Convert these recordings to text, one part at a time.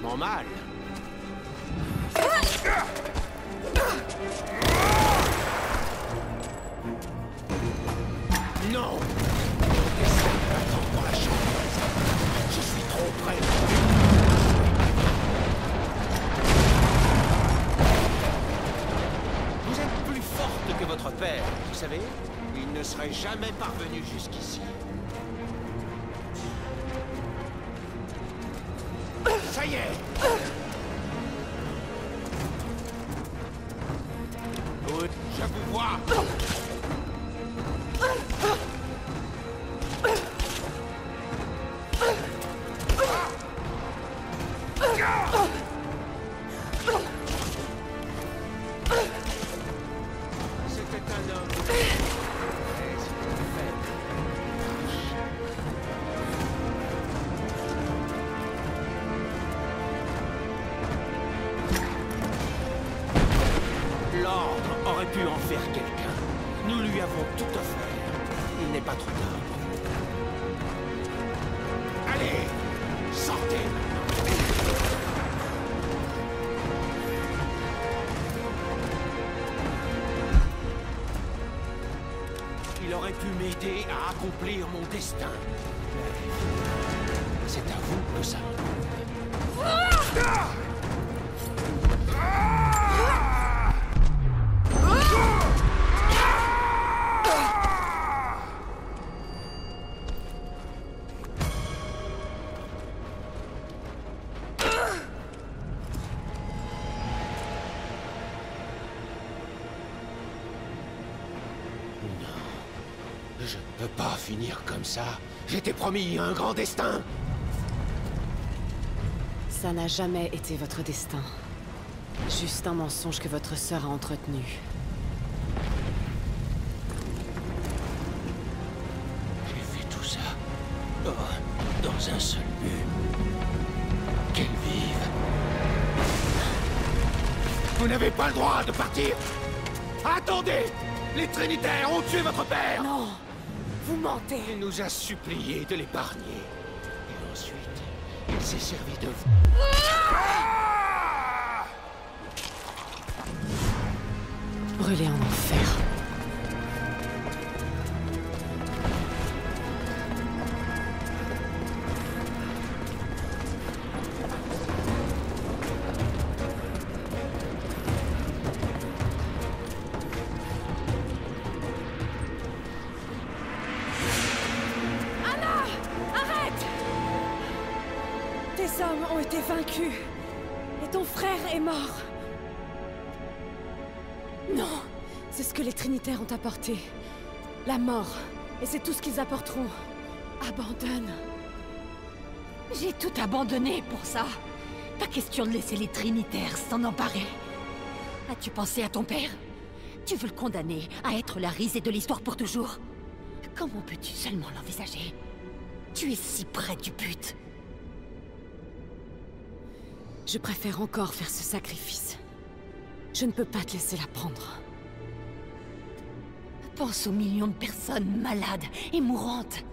mal. Non. Je suis trop près. Vous êtes plus forte que votre père, vous savez Il ne serait jamais parvenu jusqu'ici. Ça pu en faire quelqu'un. Nous lui avons tout offert. Il n'est pas trop tard. Allez, sortez Il aurait pu m'aider à accomplir mon destin. C'est à vous que ça. Je ne peux pas finir comme ça. J'étais promis un grand destin. Ça n'a jamais été votre destin. Juste un mensonge que votre sœur a entretenu. J'ai fait tout ça. Oh, dans un seul but. Qu'elle vive. Vous n'avez pas le droit de partir. Attendez Les Trinitaires ont tué votre père Non Vous mentez Il nous a supplié de l'épargner. Et ensuite, il s'est servi de vous. Brûlé en enfer. Tes ont été vaincus. Et ton frère est mort. Non C'est ce que les Trinitaires ont apporté. La mort. Et c'est tout ce qu'ils apporteront. Abandonne. J'ai tout abandonné pour ça. Pas question de laisser les Trinitaires s'en emparer. As-tu pensé à ton père? Tu veux le condamner à être la risée de l'histoire pour toujours? Comment peux-tu seulement l'envisager? Tu es si près du but. Je préfère encore faire ce sacrifice. Je ne peux pas te laisser la prendre. Pense aux millions de personnes malades et mourantes.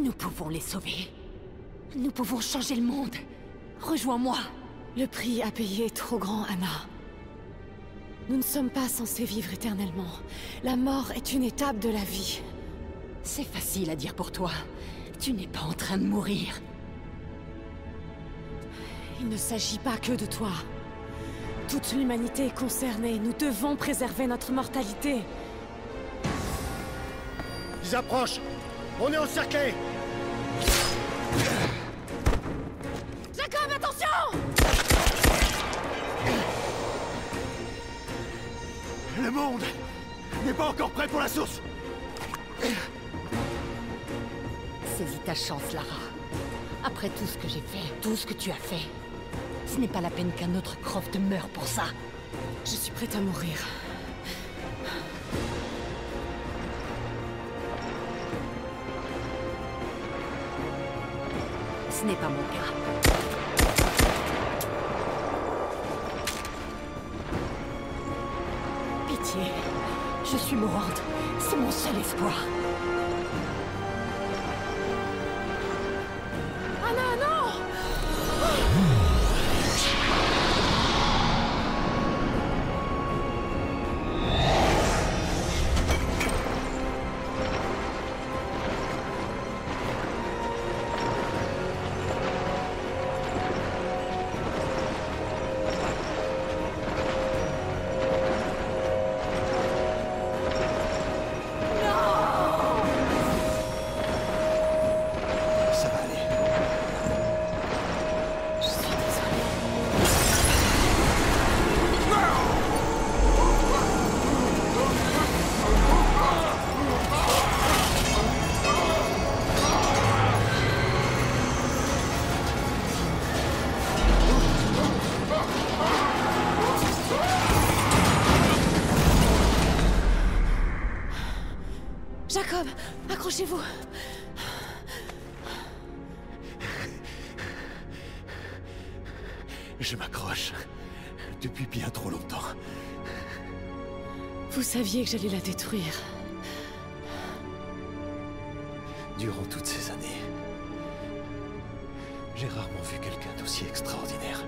Nous pouvons les sauver. Nous pouvons changer le monde. Rejoins-moi. Le prix à payer est trop grand, Anna. Nous ne sommes pas censés vivre éternellement. La mort est une étape de la vie. C'est facile à dire pour toi. Tu n'es pas en train de mourir. Il ne s'agit pas que de toi. Toute l'humanité est concernée. Nous devons préserver notre mortalité. Ils approchent On est encerclés Jacob, attention Le monde n'est pas encore prêt pour la source Saisis ta chance, Lara. Après tout ce que j'ai fait, tout ce que tu as fait, ce n'est pas la peine qu'un autre Croft meure pour ça. Je suis prête à mourir. Ce n'est pas mon cas. Pitié, je suis mourante. C'est mon seul espoir. Accrochez-vous Je m'accroche. Depuis bien trop longtemps. Vous saviez que j'allais la détruire. Durant toutes ces années, j'ai rarement vu quelqu'un d'aussi extraordinaire.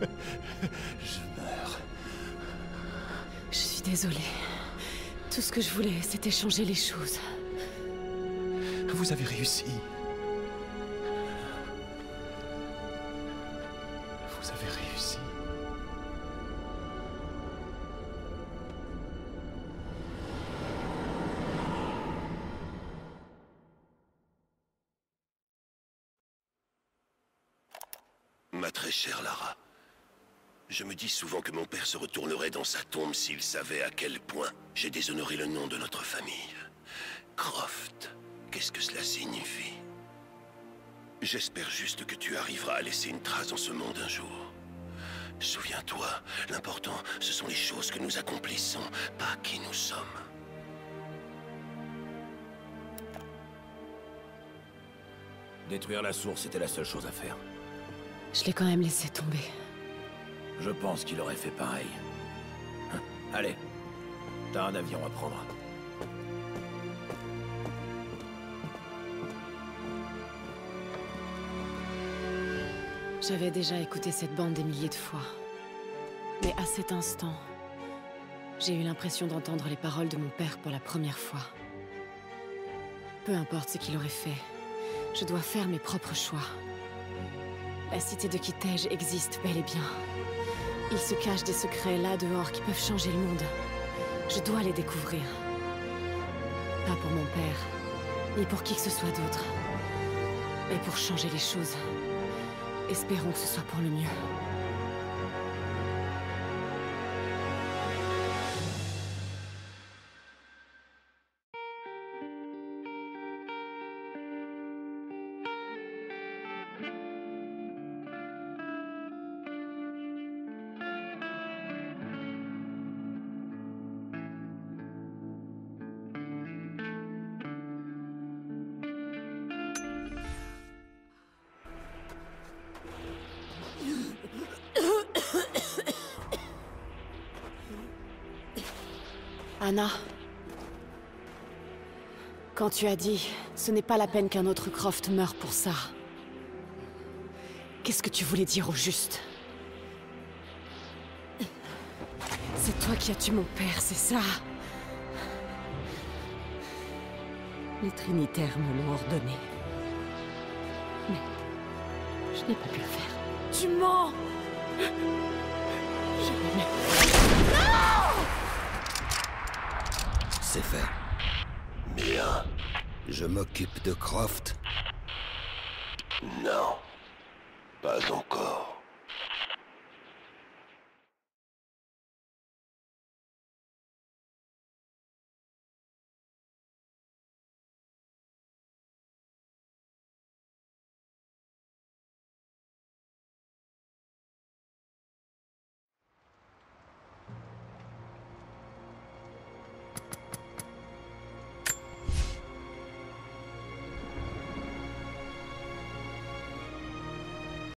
Je meurs. Je suis désolée. Tout ce que je voulais, c'était changer les choses. Vous avez réussi. Ma très chère Lara, je me dis souvent que mon père se retournerait dans sa tombe s'il savait à quel point j'ai déshonoré le nom de notre famille. Croft, qu'est-ce que cela signifie? J'espère juste que tu arriveras à laisser une trace dans ce monde un jour. Souviens-toi, l'important, ce sont les choses que nous accomplissons, pas qui nous sommes. Détruire la source était la seule chose à faire. Je l'ai quand même laissé tomber. Je pense qu'il aurait fait pareil. Hein, Allez, t'as un avion à prendre. J'avais déjà écouté cette bande des milliers de fois. Mais à cet instant, j'ai eu l'impression d'entendre les paroles de mon père pour la première fois. Peu importe ce qu'il aurait fait, je dois faire mes propres choix. La cité de Kitej existe bel et bien. Il se cache des secrets là dehors qui peuvent changer le monde. Je dois les découvrir. Pas pour mon père, ni pour qui que ce soit d'autre. Mais pour changer les choses. Espérons que ce soit pour le mieux. Anna. Quand tu as dit, ce n'est pas la peine qu'un autre Croft meure pour ça. Qu'est-ce que tu voulais dire au juste? C'est toi qui as tué mon père, c'est ça? Les Trinitaires me l'ont ordonné. Mais je n'ai pas pu le faire. Tu mens C'est fait. Bien. Je m'occupe de Croft. Non. Pas encore.